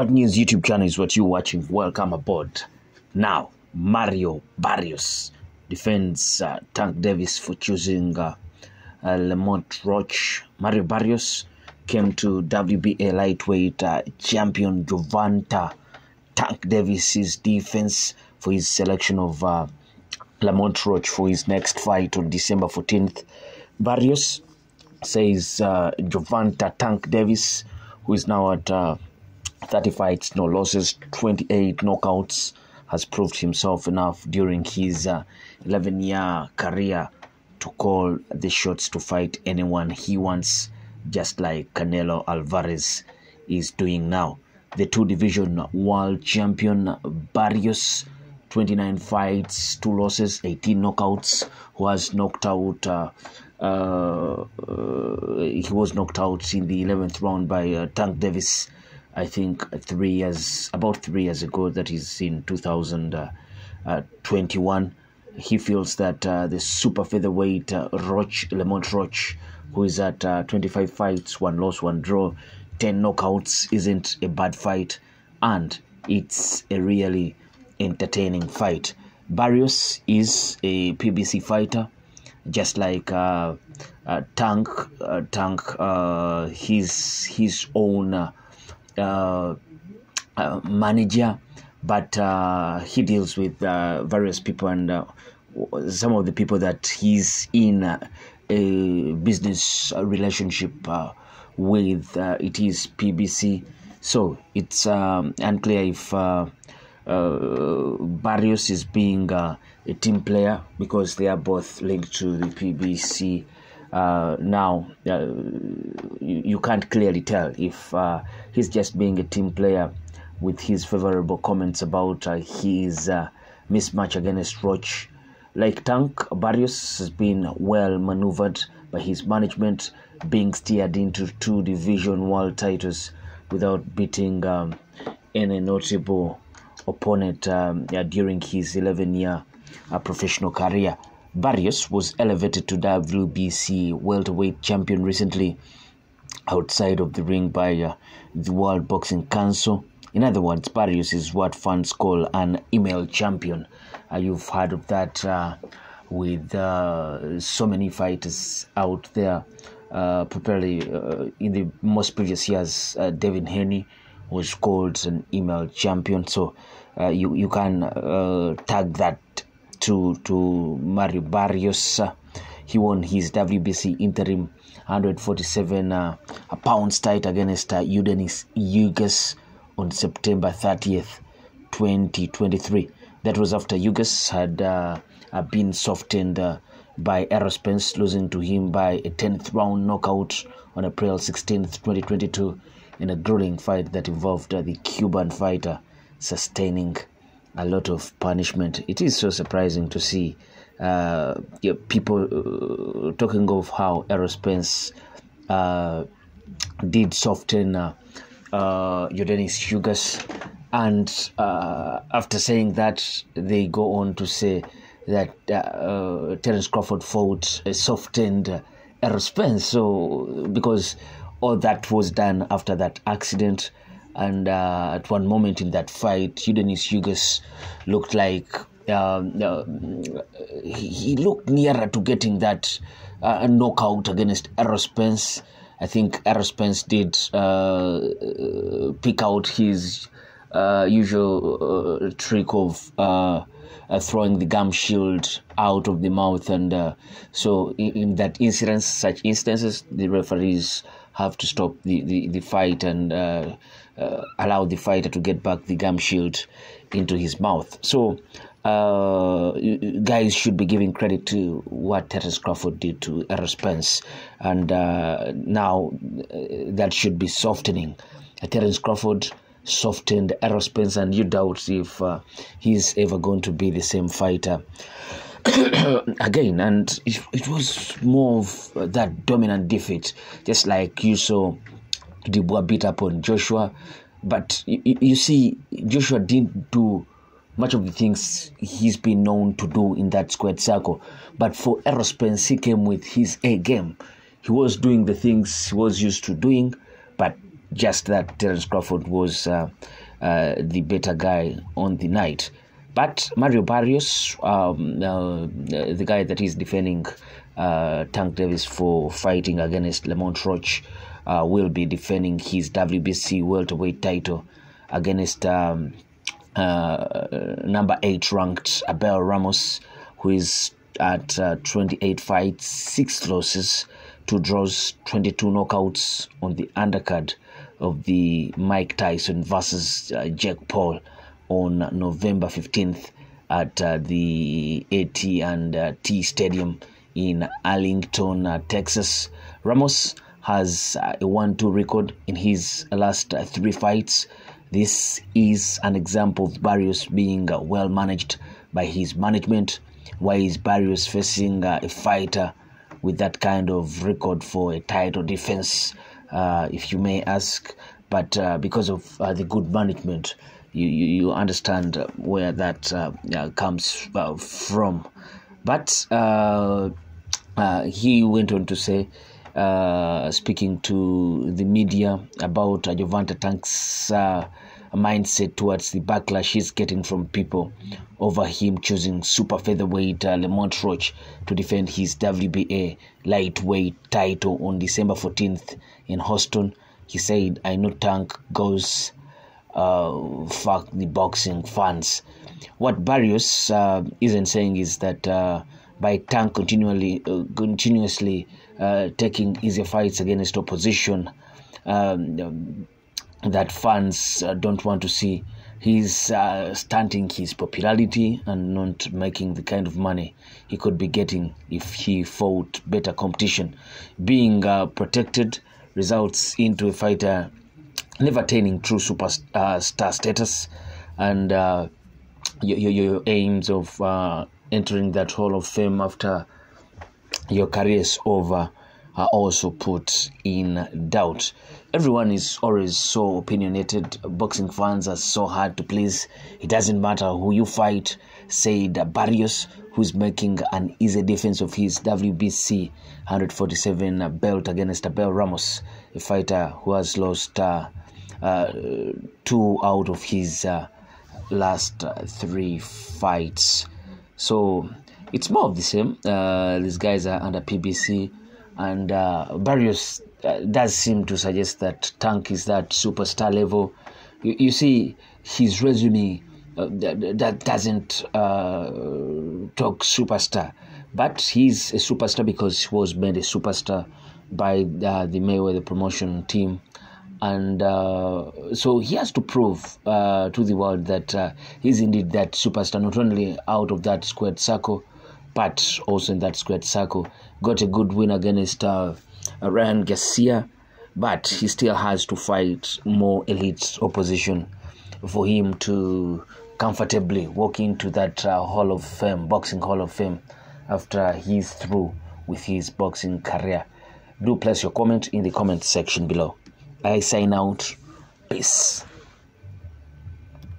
Hot News YouTube channel is what you're watching. Welcome aboard. Now, Mario Barrios defends uh, Tank Davis for choosing uh, uh, Lamont Roach. Mario Barrios came to WBA lightweight uh, champion Gervonta Tank Davis's defense for his selection of uh, Lamont Roach for his next fight on December 14th. Barrios says uh, Gervonta Tank Davis, who is now at uh, 30 fights, no losses, 28 knockouts, has proved himself enough during his 11 year career to call the shots to fight anyone he wants, just like Canelo Alvarez is doing now. The two division world champion Barrios, 29 fights, two losses, 18 knockouts, who has knocked out. Uh, uh, uh, he was knocked out in the 11th round by uh, Tank Davis I think three years, about three years ago, that is in 2021. He feels that uh, the super featherweight uh, Roach, Lamont Roach, who is at uh, 25 fights, one loss, one draw, 10 knockouts, isn't a bad fight, and it's a really entertaining fight. Barrios is a PBC fighter, just like uh, uh, Tank. Uh, Tank, uh, his own uh, uh, uh, manager, but uh, he deals with uh, various people and uh, some of the people that he's in uh, a business relationship uh, with. Uh, it is PBC, so it's um, unclear if. Uh, uh, Barrios is being uh, a team player because they are both linked to the PBC. Uh, now, uh, you, you can't clearly tell if uh, he's just being a team player with his favorable comments about uh, his uh, mismatch against Roach. Like Tank, Barrios has been well maneuvered by his management, being steered into two division world titles without beating um, any notable opponent um, during his 11 year uh, professional career. Barrios was elevated to WBC welterweight champion recently outside of the ring by uh, the World Boxing Council. In other words, Barrios is what fans call an email champion. Uh, you've heard of that uh, with uh, so many fighters out there. Uh, probably uh, in the most previous years, Devin Haney was called an email champion. So you you can tag that to to Mario Barrios. He won his WBC interim 147 uh, pounds tight against uh, Yordenis Ugas on September 30th, 2023. That was after Yugas had uh, uh, been softened uh, by Errol Spence, losing to him by a 10th round knockout on April 16th, 2022, in a grueling fight that involved uh, the Cuban fighter sustaining a lot of punishment. It is so surprising to see uh, yeah, people uh, talking of how Errol Spence uh, did soften uh, uh, Yordenis Ugas, and uh, after saying that, they go on to say that uh, uh, Terence Crawford fought softened uh, Errol Spence. So because all that was done after that accident. And uh, at one moment in that fight, Yordenis Ugas looked like um, uh, he, he looked nearer to getting that uh, knockout against Errol Spence. I think Errol Spence did uh, pick out his uh, usual uh, trick of uh, uh, throwing the gum shield out of the mouth, and uh, so in, in that incident, such instances, the referees have to stop the, the, the fight and uh, uh, allow the fighter to get back the gum shield into his mouth. So, uh, guys should be giving credit to what Terence Crawford did to Errol Spence, and uh, now uh, that should be softening. Terence Crawford softened Errol Spence, and you doubt if uh, he's ever going to be the same fighter again, and it, it was more of that dominant defeat, just like you saw Dubois beat up on Joshua. But you, you see, Joshua didn't do much of the things he's been known to do in that squared circle. But for Errol Spence, he came with his A game. He was doing the things he was used to doing, but just that Terence Crawford was uh, uh, the better guy on the night. But Mario Barrios, um, uh, the guy that is defending uh, Tank Davis for fighting against Lamont Roach, uh, will be defending his WBC welterweight title against um, uh, number eight ranked Abel Ramos, who is at uh, 28 fights, six losses, two draws, 22 knockouts on the undercard of the Mike Tyson versus uh, Jake Paul on November 15th at uh, the AT and uh, T Stadium in Arlington, uh, Texas. Ramos has uh, a 1-2 record in his last three fights. This is an example of Barrios being uh, well managed by his management. Why is Barrios facing uh, a fighter with that kind of record for a title defense, if you may ask? But because of the good management, you, you, you understand where that uh, uh, comes uh, from. But uh, uh, he went on to say, uh, speaking to the media about uh, Gervonta Tank's uh, mindset towards the backlash he's getting from people over him choosing super featherweight uh, Lamont Roach to defend his WBA lightweight title on December 14th in Houston. He said, I know Tank goes uh, fuck the boxing fans. What Barrios uh, isn't saying is that uh, by Tank continually, uh, continuously uh, taking easy fights against opposition, um, that fans uh, don't want to see. He's stunting his popularity and not making the kind of money he could be getting if he fought better competition. Being protected results into a fighter never attaining true superstar status and uh, your, your, your aims of uh, entering that hall of fame after your career is over are also put in doubt. Everyone is always so opinionated. Boxing fans are so hard to please. It doesn't matter who you fight. Said Barrios, who's making an easy defense of his WBC 147 belt against Abel Ramos, a fighter who has lost uh, uh, two out of his uh, last three fights. So it's more of the same. Uh, these guys are under PBC, and uh, Barrios uh, does seem to suggest that Tank is that superstar level. You, you see, his resume that, that doesn't uh, talk superstar, but he's a superstar because he was made a superstar by uh, the Mayweather promotion team and uh, so he has to prove uh, to the world that uh, he's indeed that superstar, not only out of that squared circle, but also in that squared circle. Got a good win against uh, Ryan Garcia, but he still has to fight more elite opposition for him to comfortably walk into that uh, Hall of Fame, boxing Hall of Fame, after he's through with his boxing career. Do place your comment in the comment section below. I sign out. Peace.